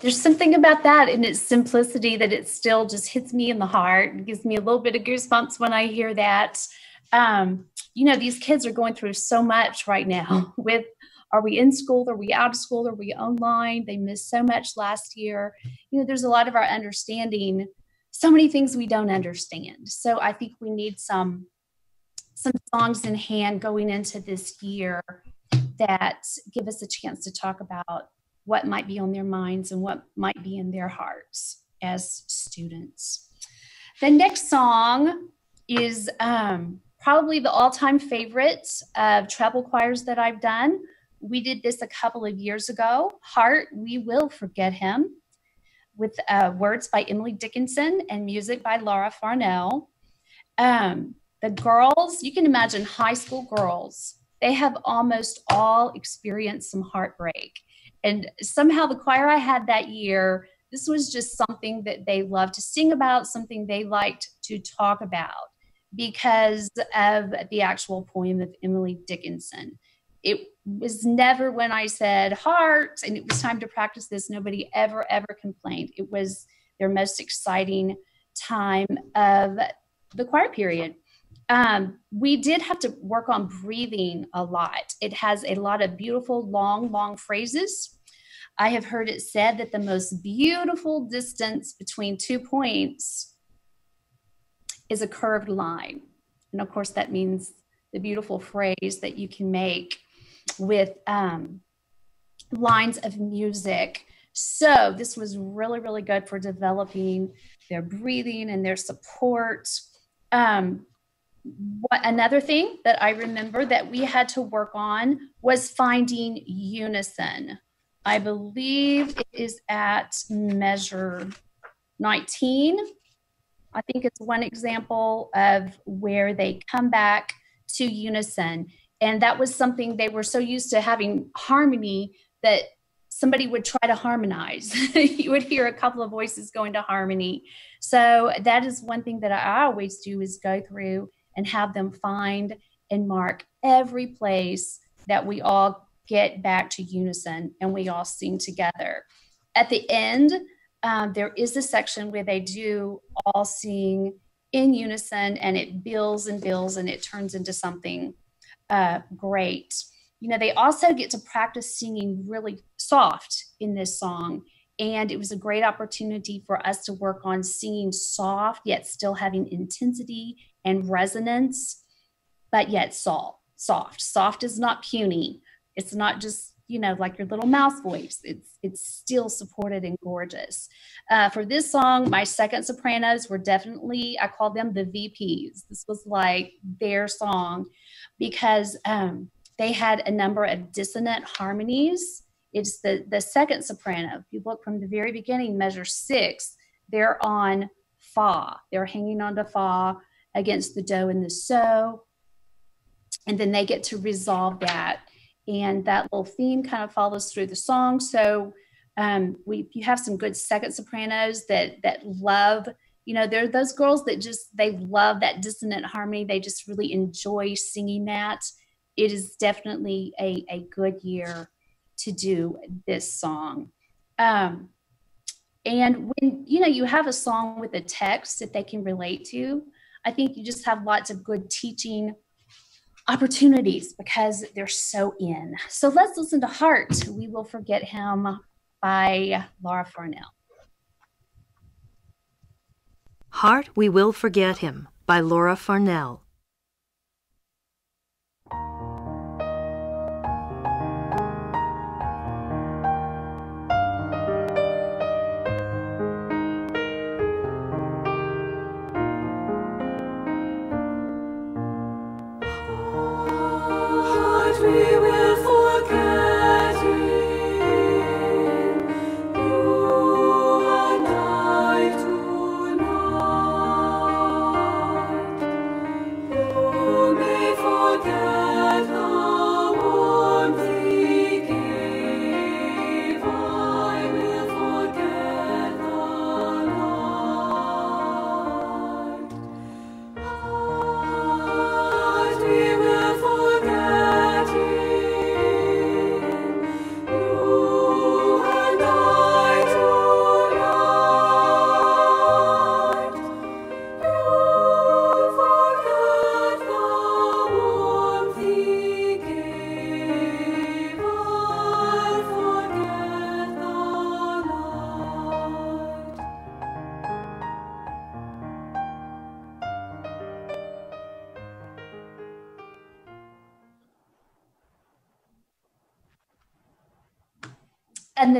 There's something about that in its simplicity that it still just hits me in the heart. It gives me a little bit of goosebumps when I hear that. Um, you know, these kids are going through so much right now with are we in school? Are we out of school? Are we online? They missed so much last year. You know, there's a lot of our understanding, so many things we don't understand. So I think we need some some songs in hand going into this year that give us a chance to talk about what might be on their minds and what might be in their hearts as students. The next song is um, probably the all time favorite of treble choirs that I've done. We did this a couple of years ago. Heart, We Will Forget Him, with uh, words by Emily Dickinson and music by Laura Farnell. Um, the girls, you can imagine high school girls, they have almost all experienced some heartbreak. And somehow the choir I had that year, this was just something that they loved to sing about, something they liked to talk about because of the actual poem of Emily Dickinson. It was never when I said heart and it was time to practice this, nobody ever, ever complained. It was their most exciting time of the choir period. Um, we did have to work on breathing a lot. It has a lot of beautiful, long, long phrases. I have heard it said that the most beautiful distance between two points is a curved line. And of course, that means the beautiful phrase that you can make with um, lines of music. So, this was really, really good for developing their breathing and their support. Um, what, another thing that I remember that we had to work on was finding unison. I believe it is at measure 19. I think it's one example of where they come back to unison. And that was something they were so used to having harmony that somebody would try to harmonize. you would hear a couple of voices going to harmony. So that is one thing that I always do is go through and have them find and mark every place that we all get back to unison and we all sing together. At the end, um, there is a section where they do all sing in unison and it builds and builds and it turns into something uh, great. You know, they also get to practice singing really soft in this song. And it was a great opportunity for us to work on singing soft, yet still having intensity and resonance, but yet soft. Soft. Soft is not puny. It's not just you know like your little mouse voice. It's it's still supported and gorgeous. Uh, for this song, my second sopranos were definitely I call them the VPs. This was like their song because um, they had a number of dissonant harmonies. It's the the second soprano. If you look from the very beginning, measure six, they're on fa. They're hanging on to fa against the do and the so. And then they get to resolve that. And that little theme kind of follows through the song. So um, we you have some good second sopranos that that love, you know, there are those girls that just they love that dissonant harmony. They just really enjoy singing that. It is definitely a, a good year to do this song. Um, and when you know you have a song with a text that they can relate to, I think you just have lots of good teaching opportunities because they're so in. So let's listen to Heart. We Will Forget Him by Laura Farnell. Heart, We Will Forget Him by Laura Farnell.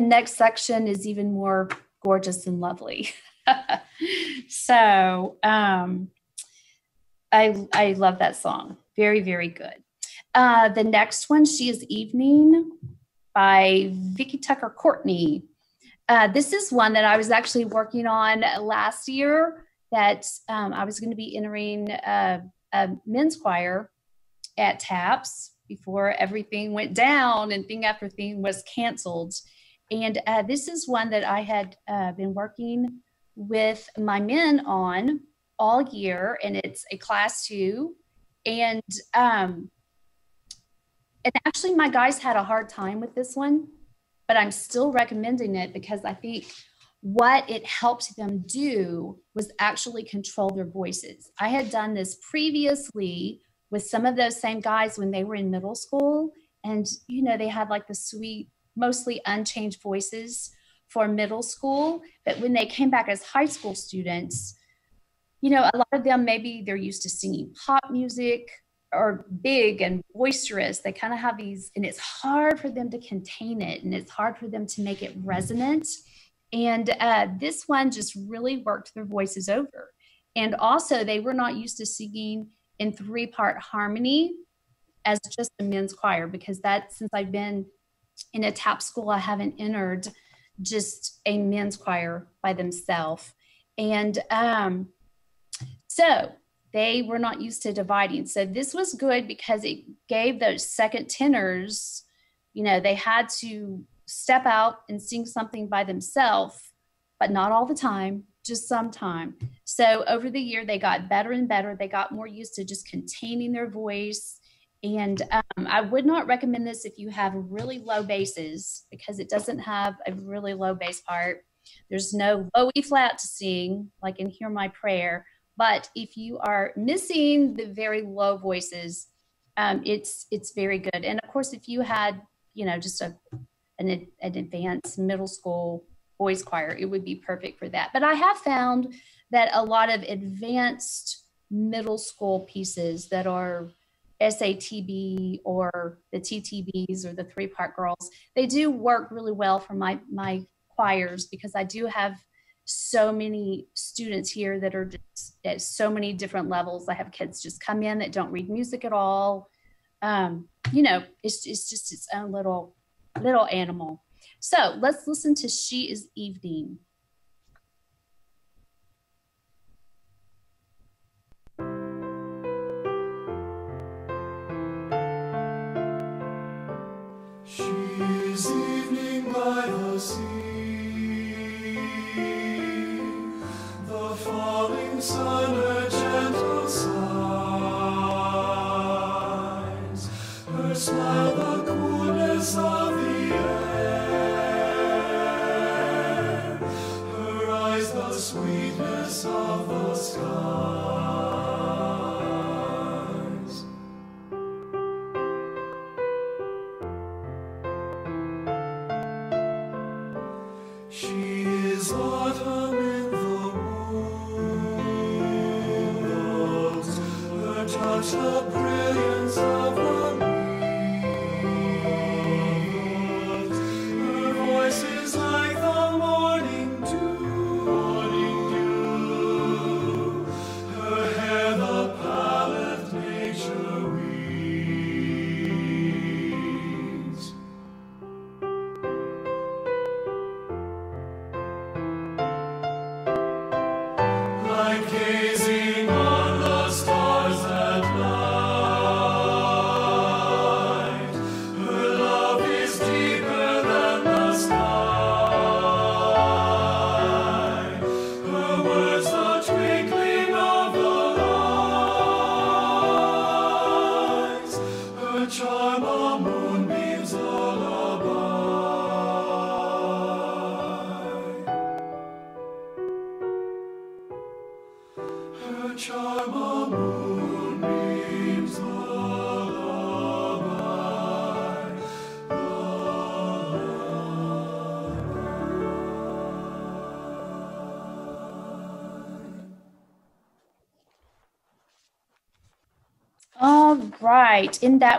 Next section is even more gorgeous and lovely. so um, I I love that song. Very very good. Uh, the next one, she is evening by Vicki Tucker Courtney. Uh, this is one that I was actually working on last year. That um, I was going to be entering a, a men's choir at TAPPS before everything went down and thing after thing was canceled. And uh, this is one that I had uh, been working with my men on all year, and it's a class two. And um, and actually, my guys had a hard time with this one, but I'm still recommending it because I think what it helped them do was actually control their voices. I had done this previously with some of those same guys when they were in middle school, and you know, they had like the sweet mostly unchanged voices for middle school. But when they came back as high school students, you know, a lot of them maybe they're used to singing pop music or big and boisterous. They kind of have these, and it's hard for them to contain it and it's hard for them to make it resonant. And uh, this one just really worked their voices over. And also, they were not used to singing in three part harmony as just a men's choir because that since I've been in a TAPPS school, I haven't entered just a men's choir by themselves. And um, so they were not used to dividing. So this was good because it gave those second tenors, you know, they had to step out and sing something by themselves, but not all the time, just sometime. So over the year, they got better and better. They got more used to just containing their voice and um, I would not recommend this if you have really low basses because it doesn't have a really low bass part. There's no low E flat to sing, like in Hear My Prayer. But if you are missing the very low voices, um, it's it's very good. And of course, if you had you know just a an, an advanced middle school boys choir, it would be perfect for that. But I have found that a lot of advanced middle school pieces that are SATB or the TTBs or the three part girls, they do work really well for my my choirs because I do have so many students here that are just at so many different levels. I have kids just come in that don't read music at all. Um, you know, it's it's just its own little little animal. So let's listen to She is Evening. Sun like gazing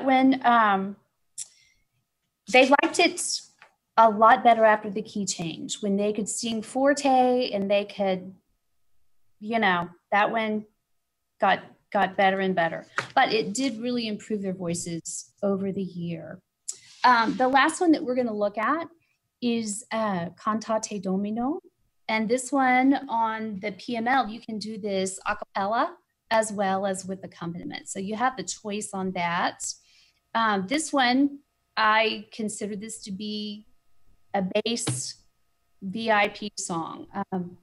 One, um, they liked it a lot better after the key change when they could sing forte and they could, you know, that one got got better and better. But it did really improve their voices over the year. Um, the last one that we're going to look at is uh, Cantate Domino. And this one on the PML, you can do this a cappella as well as with accompaniment. So you have the choice on that. Um, this one, I consider this to be a bass VIP song. Um,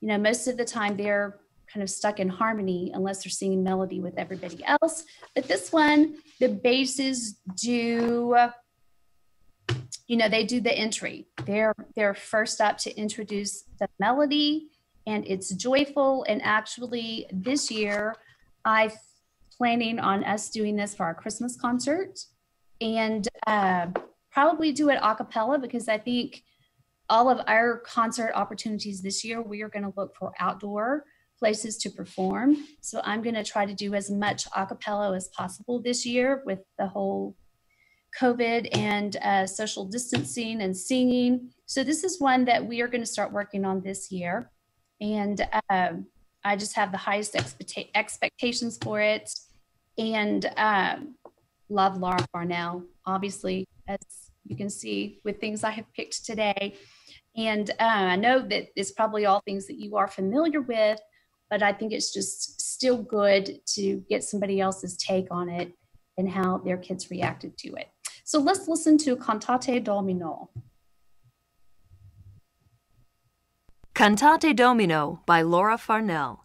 you know, most of the time they're kind of stuck in harmony unless they're singing melody with everybody else. But this one, the basses do, you know, they do the entry. They're they're first up to introduce the melody, and it's joyful. And actually, this year, I'm planning on us doing this for our Christmas concert, and uh, probably do it a cappella because I think all of our concert opportunities this year, we are going to look for outdoor places to perform. So I'm going to try to do as much a cappella as possible this year with the whole COVID and uh, social distancing and singing. So this is one that we are going to start working on this year. And um, I just have the highest expecta- expectations for it. And um, love Laura Farnell, obviously, as you can see with things I have picked today. And uh, I know that it's probably all things that you are familiar with, but I think it's just still good to get somebody else's take on it and how their kids reacted to it. So let's listen to Cantate Domino. Cantate Domino by Laura Farnell.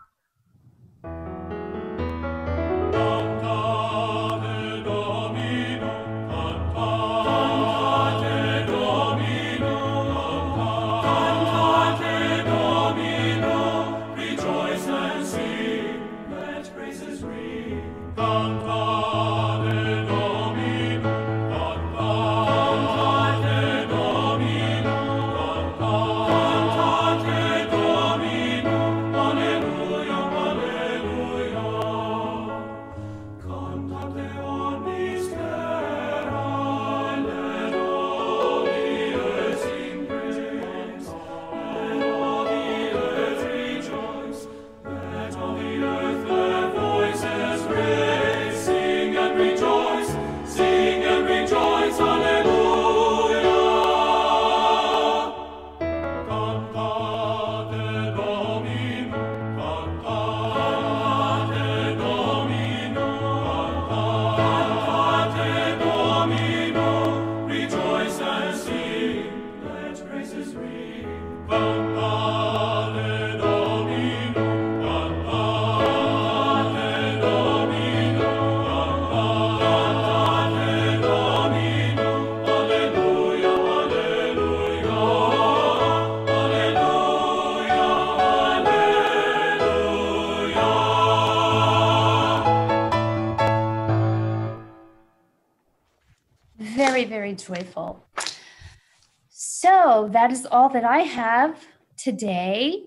Is all that I have today.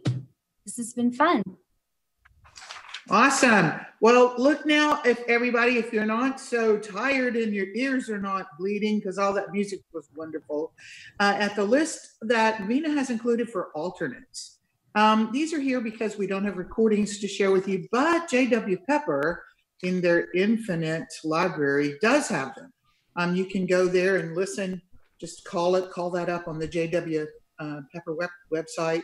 This has been fun. Awesome. Well, look now, if everybody, if you're not so tired and your ears are not bleeding because all that music was wonderful, uh, at the list that Vina has included for alternates. Um, these are here because we don't have recordings to share with you, but JW Pepper in their infinite library does have them. Um, you can go there and listen, just call it, call that up on the JW uh, Pepper web- website.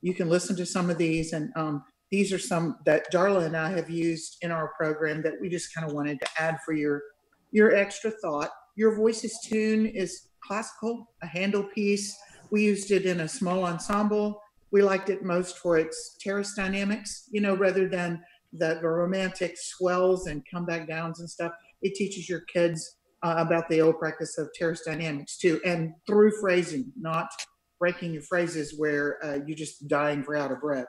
You can listen to some of these and um, these are some that Darla and I have used in our program that we just kind of wanted to add for your your extra thought. Your voice's tune is classical, a Handel piece. We used it in a small ensemble. We liked it most for its terrace dynamics, you know, rather than the, the romantic swells and comeback downs and stuff. It teaches your kids uh, about the old practice of terrace dynamics too, and through phrasing, not breaking your phrases where uh, you're just dying for out of breath.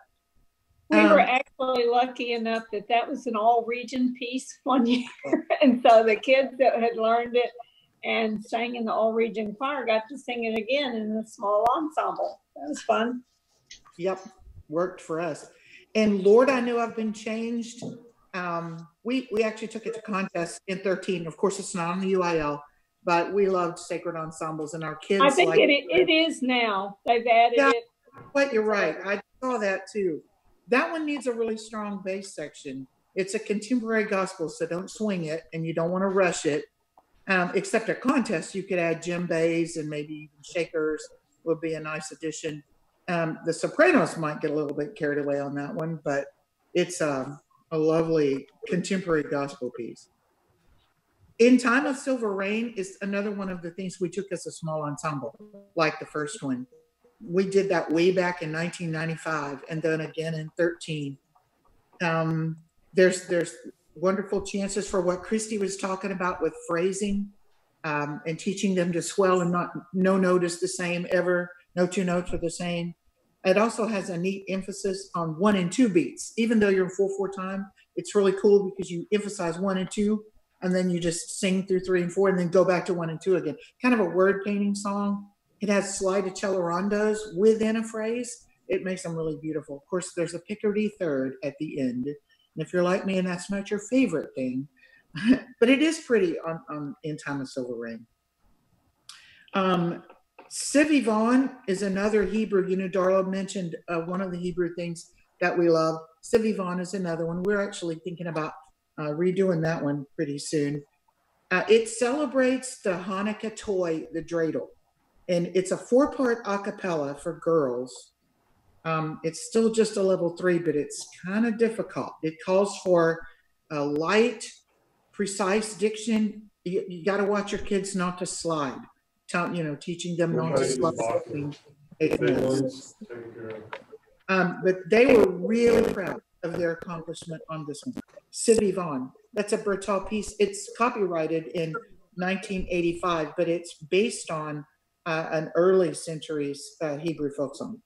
We were Um, actually lucky enough that that was an all region piece one year. And so the kids that had learned it and sang in the all region choir got to sing it again in a small ensemble. That was fun. Yep, worked for us. And Lord, I know I've been changed. Um, we we actually took it to contest in 13. Of course, it's not on the UIL, but we loved sacred ensembles and our kids. I think liked it, it is now. They've added Yeah. it. But you're right. I saw that too. That one needs a really strong bass section. It's a contemporary gospel, so don't swing it and you don't want to rush it. Um, except at contests, you could add djembes and maybe even shakers would be a nice addition. Um, the sopranos might get a little bit carried away on that one, but it's um, a lovely contemporary gospel piece. In Time of Silver Rain is another one of the things we took as a small ensemble, like the first one. We did that way back in 1995 and then again in 13 um, there's there's wonderful chances for what christy was talking about with phrasing um, and teaching them to swell and not no note is the same ever no two notes are the same. It also has a neat emphasis on one and two beats. Even though you're in 4 four time it's really cool because you emphasize one and two and then you just sing through three and four and then go back to one and two again kind of a word painting song it has slide rondos within a phrase. It makes them really beautiful. Of course, there's a Picardy third at the end. And if you're like me and that's not your favorite thing, but it is pretty on, on in Time of Silver Rain. Um, Vaughn is another Hebrew. You know, Darla mentioned uh, one of the Hebrew things that we love. Sivivon is another one. We're actually thinking about uh, redoing that one pretty soon. Uh, it celebrates the Hanukkah toy, the dreidel and it's a four part a cappella for girls. Um, it's still just a level three, but it's kind of difficult. It calls for a light, precise diction. You, you got to watch your kids not to slide. Tell, you know, teaching them not to slide. between eight minutes. Um, but they were really proud of their accomplishment on this one. Vaughn, that's a Bertaux piece. It's copyrighted in 1985, but it's based on uh, an early centuries uh, Hebrew folk song.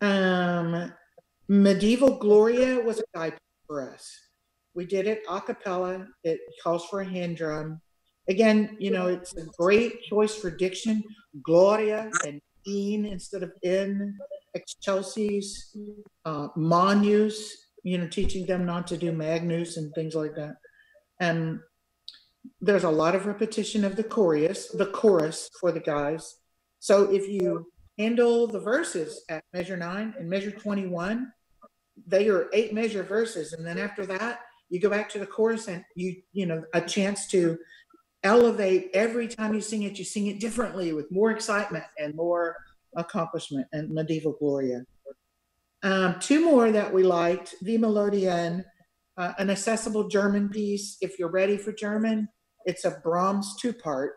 Um, Medieval Gloria was a guide for us. We did it a cappella. It calls for a hand drum. Again, you know, it's a great choice for diction. Gloria and in instead of in. Excelsis, uh, Manus, you know, teaching them not to do Magnus and things like that. And there's a lot of repetition of the chorus, the chorus for the guys. So if you handle the verses at measure nine and measure 21, they are eight measure verses. And then after that, you go back to the chorus and you, you know, a chance to elevate every time you sing it, you sing it differently with more excitement and more accomplishment and medieval gloria. Um, two more that we liked, the Melodian, uh, an accessible German piece. If you're ready for German, it's a Brahms two part.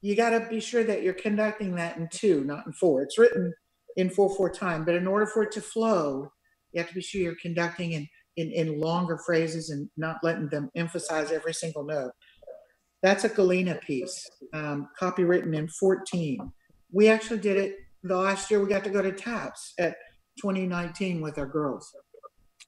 You got to be sure that you're conducting that in two, not in four. It's written in four four time, but in order for it to flow, you have to be sure you're conducting in in, in longer phrases and not letting them emphasize every single note. That's a Galena piece, um, copywritten in 14. We actually did it the last year we got to go to TAPPS at 2019 with our girls.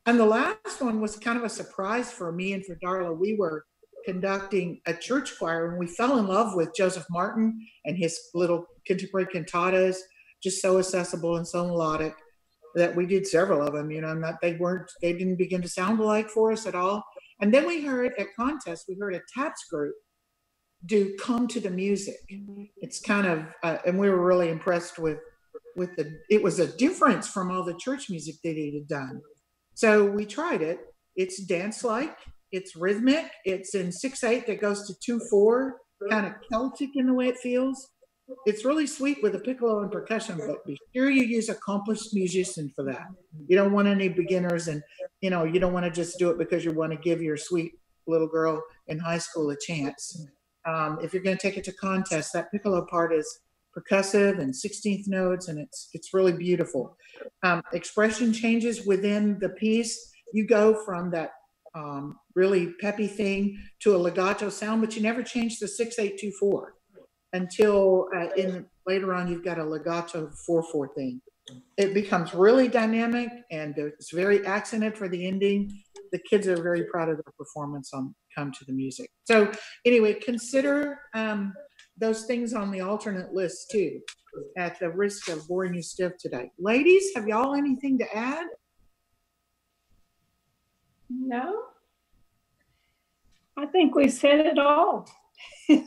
And the last one was kind of a surprise for me and for Darla. We were conducting a church choir and we fell in love with Joseph Martin and his little contemporary cantatas, just so accessible and so melodic that we did several of them. You know, not they weren't they didn't begin to sound alike for us at all. And then we heard at contests, we heard a TAPPS group do "Come to the Music." It's kind of, uh, and we were really impressed with with the. It was a difference from all the church music that he had done. So we tried it. It's dance like, it's rhythmic, it's in six eight that goes to two four, kind of Celtic in the way it feels. It's really sweet with a piccolo and percussion, but be sure you use accomplished musician for that. You don't want any beginners, and you know you don't want to just do it because you want to give your sweet little girl in high school a chance. Um, if you're going to take it to contest, that piccolo part is percussive and 16th notes, and it's it's really beautiful. Um, expression changes within the piece. You go from that um, really peppy thing to a legato sound, but you never change the six eight two four until uh, in later on you've got a legato four four thing. It becomes really dynamic and it's very accented for the ending. The kids are very proud of their performance on "Come to the Music." So anyway, consider um, those things on the alternate list too, at the risk of boring you stiff today. Ladies, have y'all anything to add? No? I think we said it all. Well,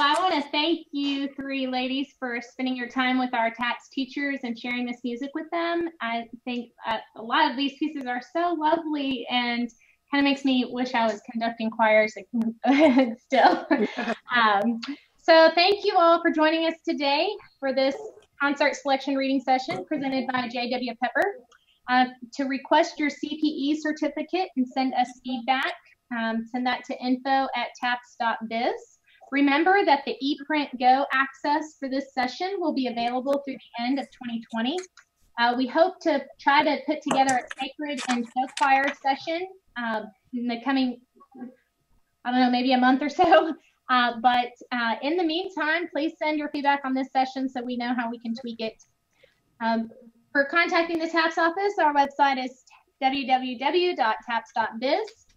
I want to thank you three ladies for spending your time with our TAPPS teachers and sharing this music with them. I think uh, a lot of these pieces are so lovely and kind of makes me wish I was conducting choirs still. um, so thank you all for joining us today for this concert selection reading session presented by J.W. Pepper. Uh, to request your CPE certificate and send us feedback, um, send that to info at taps.biz. Remember that the ePrint Go access for this session will be available through the end of 2020. Uh, we hope to try to put together a sacred and show choir session um, in the coming, I don't know, maybe a month or so. Uh, but uh, in the meantime, please send your feedback on this session so we know how we can tweak it. Um, for contacting the TAPPS office, our website is www.taps.biz.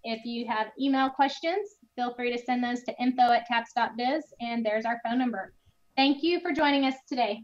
If you have email questions, feel free to send those to info at taps.biz, and there's our phone number. Thank you for joining us today.